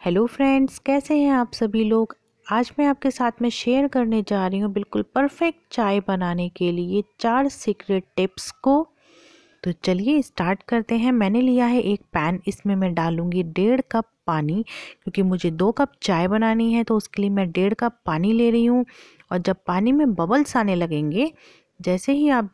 Hello friends कैसे हैं आप सभी लोग? आज मैं आपके साथ में शेयर करने जा रही हूँ बिल्कुल परफेक्ट चाय बनाने के लिए चार सीक्रेट टिप्स को। तो चलिए स्टार्ट करते हैं। मैंने लिया है एक पैन इसमें मैं डालूँगी डेढ़ कप पानी, क्योंकि मुझे दो कप चाय बनानी है तो उसके लिए मैं डेढ़ कप पानी ले रही हूँ। और जब पानी में बबल्स आने लगेंगे, जैसे ही आप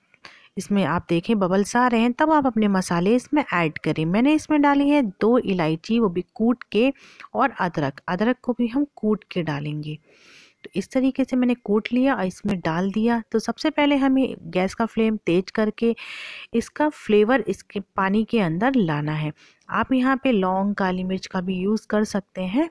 इसमें आप देखें बबल्स आ रहे हैं, तब आप अपने मसाले इसमें ऐड करें। मैंने इसमें डाली है दो इलायची, वो भी कूट के और अदरक। अदरक को भी हम कूट के डालेंगे। तो इस तरीके से मैंने कूट लिया और इसमें डाल दिया। तो सबसे पहले हमें गैस का फ्लेम तेज करके इसका फ्लेवर इसके पानी के अंदर लाना है। आप यहाँ पे लौंग, काली मिर्च का भी यूज़ कर सकते हैं।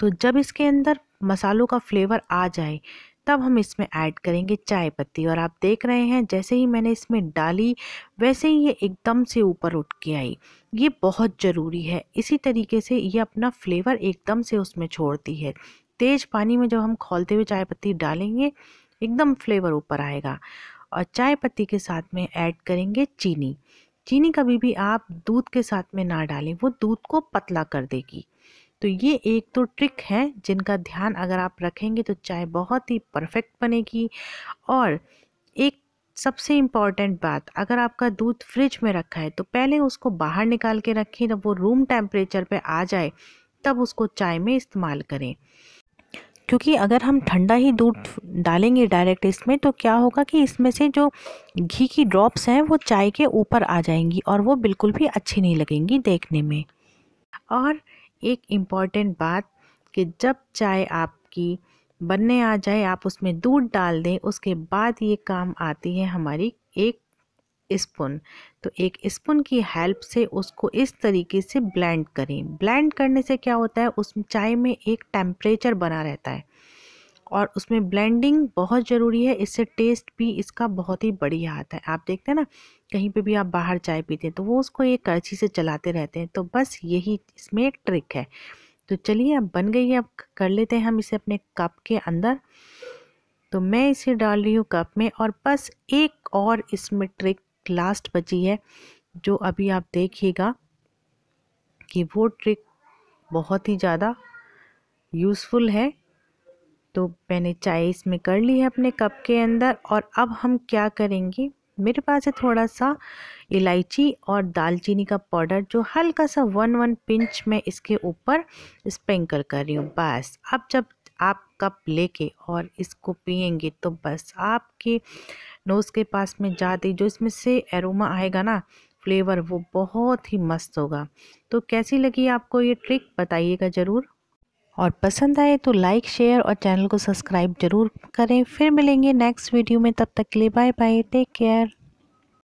तो जब इसके अंदर मसालों का फ्लेवर आ जाए तब हम इसमें ऐड करेंगे चाय पत्ती। और आप देख रहे हैं, जैसे ही मैंने इसमें डाली, वैसे ही ये एकदम से ऊपर उठ के आई। ये बहुत ज़रूरी है। इसी तरीके से ये अपना फ्लेवर एकदम से उसमें छोड़ती है। तेज़ पानी में जब हम खोलते हुए चाय पत्ती डालेंगे, एकदम फ्लेवर ऊपर आएगा। और चाय पत्ती के साथ में ऐड करेंगे चीनी। चीनी कभी भी आप दूध के साथ में ना डालें, वो दूध को पतला कर देगी। तो ये एक तो ट्रिक है जिनका ध्यान अगर आप रखेंगे तो चाय बहुत ही परफेक्ट बनेगी। और एक सबसे इंपॉर्टेंट बात, अगर आपका दूध फ्रिज में रखा है तो पहले उसको बाहर निकाल के रखें, जब वो रूम टेम्परेचर पे आ जाए, तब उसको चाय में इस्तेमाल करें। क्योंकि अगर हम ठंडा ही दूध डालेंगे डायरेक्ट इसमें तो क्या होगा कि इसमें से जो घी की ड्रॉप्स हैं, वो चाय के ऊपर आ जाएँगी और वो बिल्कुल भी अच्छी नहीं लगेंगी देखने में। और एक इंपॉर्टेंट बात कि जब चाय आपकी बनने आ जाए, आप उसमें दूध डाल दें, उसके बाद ये काम आती है हमारी एक स्पून तो एक स्पून की हेल्प से उसको इस तरीके से ब्लेंड करें। ब्लेंड करने से क्या होता है? उस चाय में एक टेम्परेचर बना रहता है। और उसमें ब्लेंडिंग बहुत ज़रूरी है, इससे टेस्ट भी इसका बहुत ही बढ़िया आता है। आप देखते हैं ना, कहीं पे भी आप बाहर चाय पीते हैं तो वो उसको एक करछी से चलाते रहते हैं तो बस यही इसमें एक ट्रिक है। तो चलिए, अब बन गई है, अब कर लेते हैं हम इसे अपने कप के अंदर। तो मैं इसे डाल रही हूँ कप में और बस एक और इसमें ट्रिक लास्ट बची है, जो अभी आप देखिएगा कि वो ट्रिक बहुत ही ज़्यादा यूज़फुल है। तो मैंने चाय इसमें कर ली है अपने कप के अंदर और अब हम क्या करेंगे? मेरे पास है थोड़ा सा इलायची और दालचीनी का पाउडर जो हल्का सा वन वन पिंच में इसके ऊपर स्प्रिंकल कर रही हूँ। बस, अब जब आप कप लेके और इसको पियेंगे तो बस आपके नोज़ के पास में जाते जो इसमें से एरोमा आएगा ना, फ्लेवर वो बहुत ही मस्त होगा। तो कैसी लगी आपको ये ट्रिक? बताइएगा ज़रूर। और पसंद आए तो लाइक शेयर और चैनल को सब्सक्राइब ज़रूर करें। फिर मिलेंगे नेक्स्ट वीडियो में, तब तक के लिए बाय बाय टेक केयर